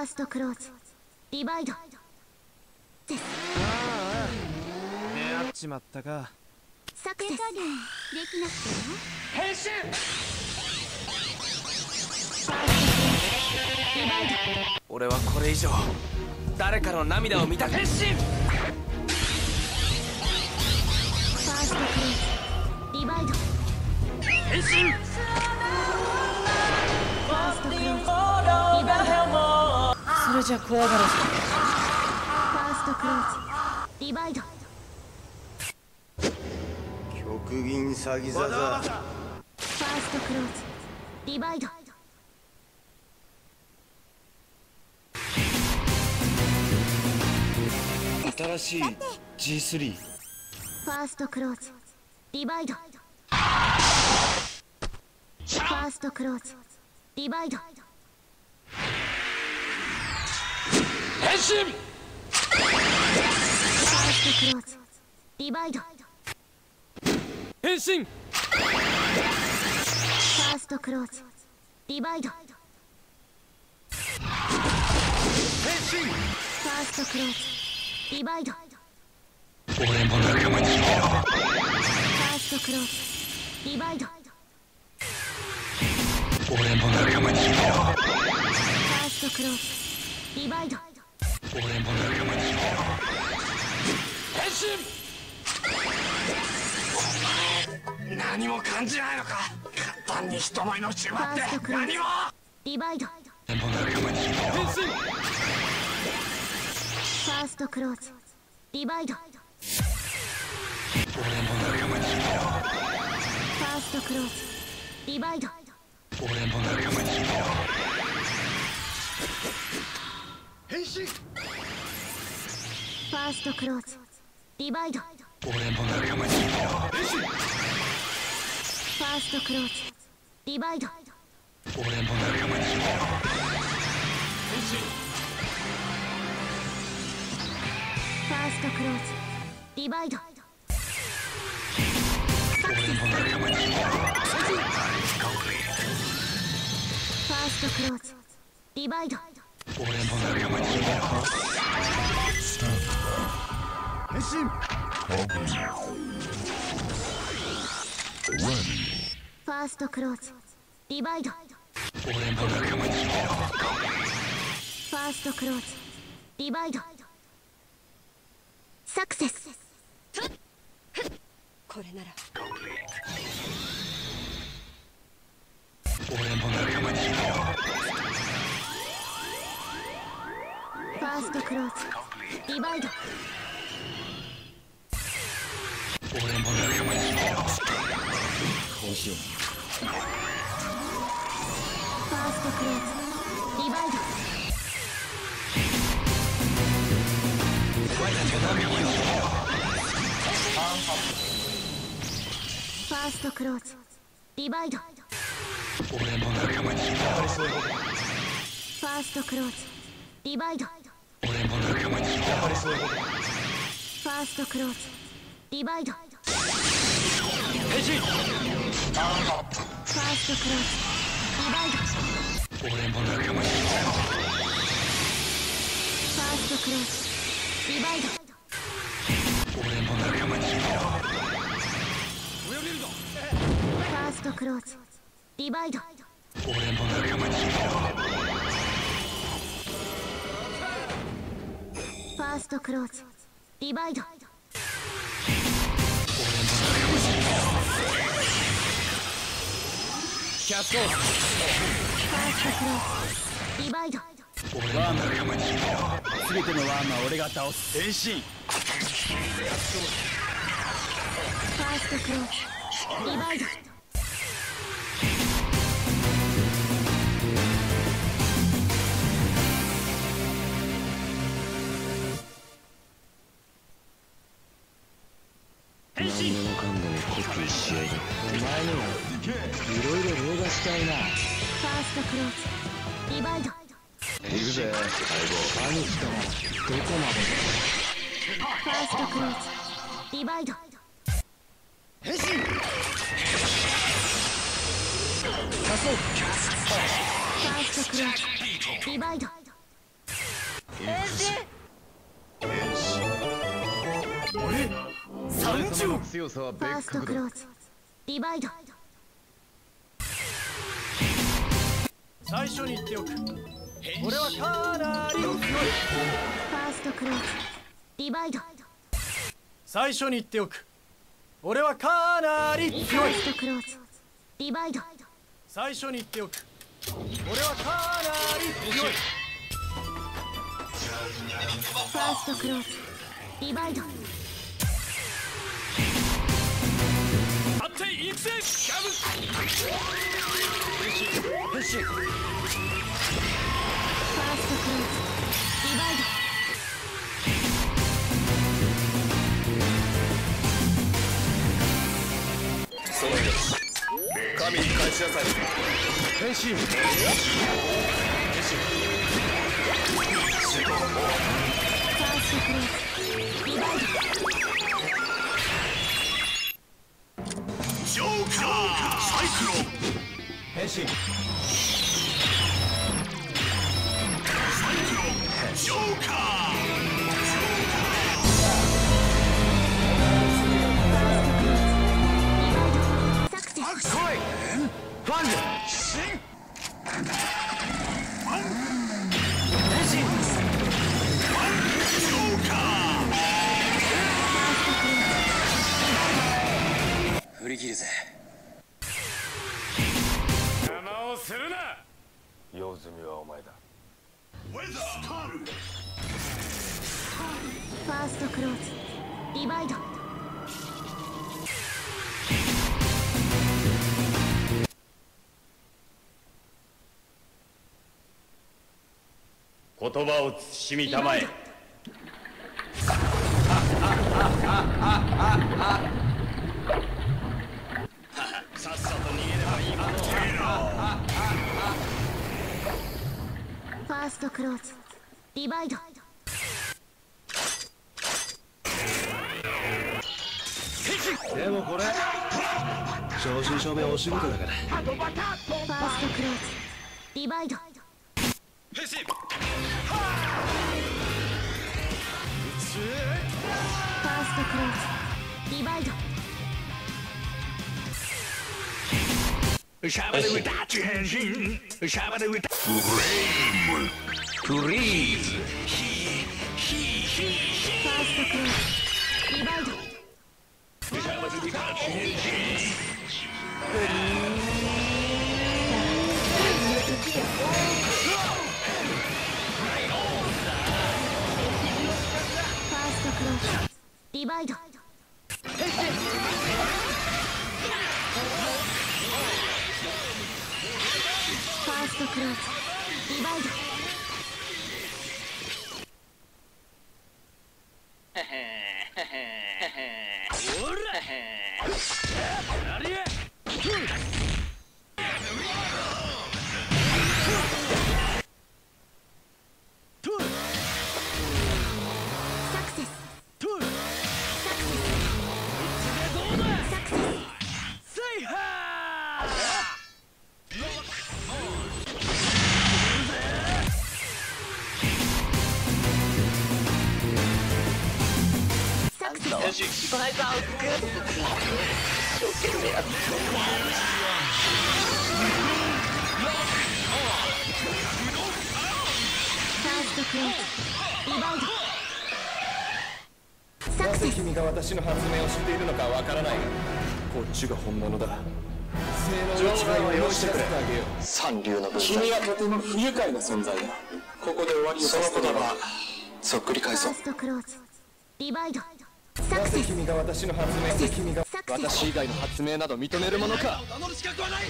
ァーストクローズ。ディバイド。です。ああ出会っちまったか。サクセス。できなくても変身。ディバイド。俺はこれ以上誰かの涙を見たく変身。ファーストクローズ。ディバイド。変身。ファーストクローズ。ディバイドそれじゃ怖がらずファーストクローズ。ディバイド。極銀詐欺座だ。ファーストクローズ。ディバイド。新しい G3 ファーストクローズ。ディバイド。ファーストクローズ。ディバイド変身。ファーストクローズディバイド。フ変身。ァーストクローズ。ディバイド。フ変身。ァーストクローズ。ディバイド。フ俺も仲間に入れろァーストクローズ。ディバイドフ俺も仲間に入れろァーストクローズ。ディバイド俺も仲間に入れろ変身何も感じないのか簡単に人前の命奪って何もディバイド俺も仲間に入れろ変身ファーストクローズディバイド俺も仲間に入れろァーストクローズディバイド俺も仲間に入れろ変身。ファーストクローズ。ディバイド。フ俺も仲間に入れろ。ァーストクローズ。ディバイド。俺も仲間に入れろ。ファーストクローズ。ディバイド。俺も仲間に入れろ。ファーストクローズ。ディバイド俺も仲間に入れろ変身ファーストクローズディバイド俺も仲間に入れろァーストクローズディバイドサクセスこれなら俺も仲間に入れろ。ファーストクローズ。ディバイド俺も仲間に入れろこうしよファーストクローズ。ディバイドファーストクローズ。ディバイドフ俺も仲間に入れろァーストクローズ。ディバイド俺も仲間に入れろァーストクローズ。ディバイド。変身ァーストクローズ。ディバイド。俺も仲間に入れろァーストクローズ。ディバイド。俺も仲間に入れろファーストクローズ。ディバイド。俺も仲間に入れろファーストクローズ。ディバイド。キャストファーストクローズ。ディバイド。俺も仲間に入れろ全てのワーマー俺が倒す。変身。ファーストクローズ。ディバイドコピーし合いだお前にはいろいろ動画したいな。ファーストクローズディバイド。行くぜ。相棒兄貴ともどこまでファーストクローズディバイド。変身ファーストクローズディバイド。フ三十？強さはファーストクローズディバイド。最初に言っておく。俺はかなり強い。ファーストクローズ。ディバイド。フ最初に言っておく。俺はかなりァ強い。ーストクローズ。ディバイド。フ最初に言っておく。俺はかなり強い。ァーストクローズ。ディバイドって行くぜファーストクローズディバイドその命神に返しなさい変身ファーストクローズディバイドイクロン変身。サイクロンジョーカージョーカーアクセスファング言葉を慎みたまえ。さっさと逃げればいいものファーストクローズディバイド。でもこれ正真正銘お仕事だから。ファーストクローズディバイドシャバで歌っち変セスファーストクローズディバイドサクセス君が私の発明を知っているのかわからない。がこっちが本物だ。性能の違いを申してあげよう三流の分君はとても不愉快な存在だここで終わりをその言葉。そっくり返そうファーストクローズディバイドサクセス。君が私の発明私以外の発明など認めるものか？名乗る資格はないフ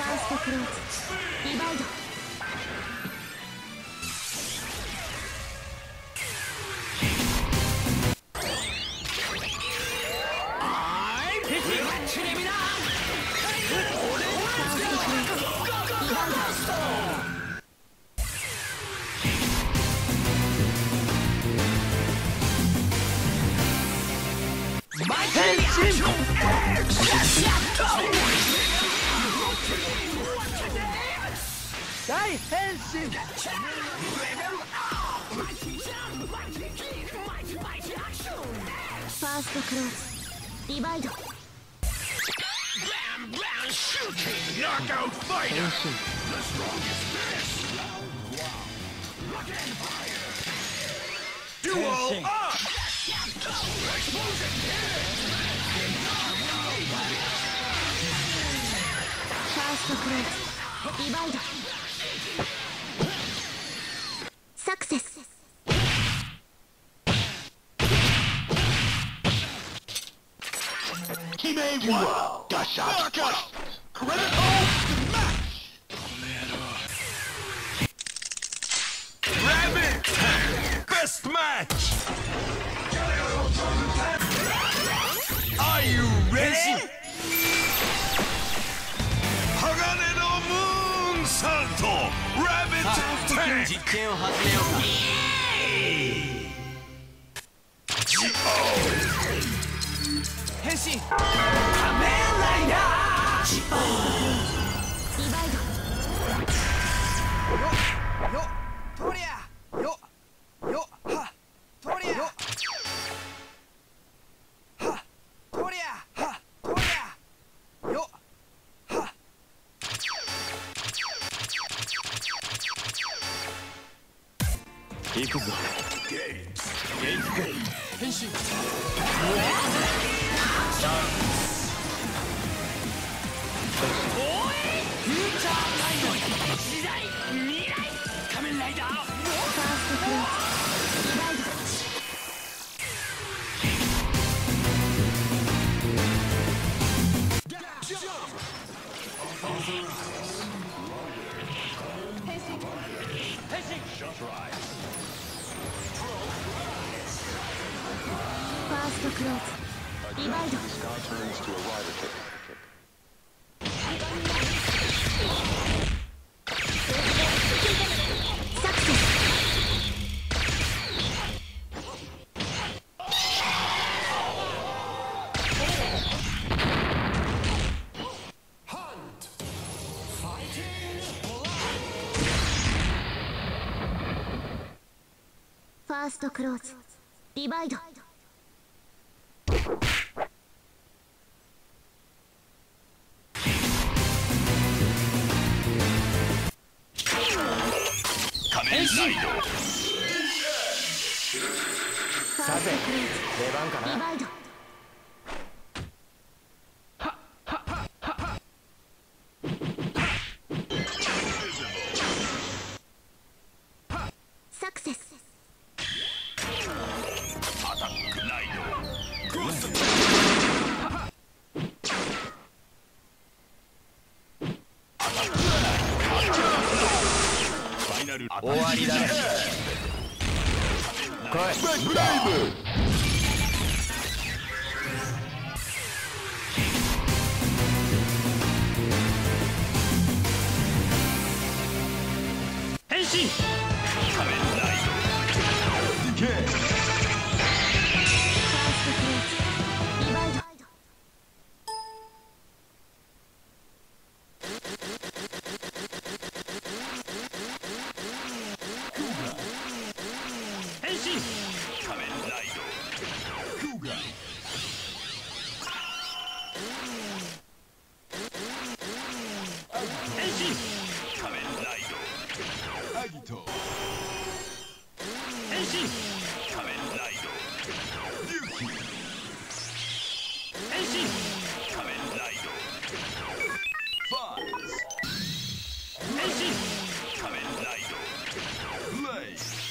ァーストクローズ。ディバド First Bam bam shooting knockout fighter The strongest finish Rocket fire up. Explosion hit Game A1, match! Rabbit, best match! Are you ready? Hagane no moon salto, rabbit 実験を始めようか。変身。リバイドよとりゃーストクローズ。リバイド。仮面ライド。ファーストクローズ。リバイド終わりだね。ブライブド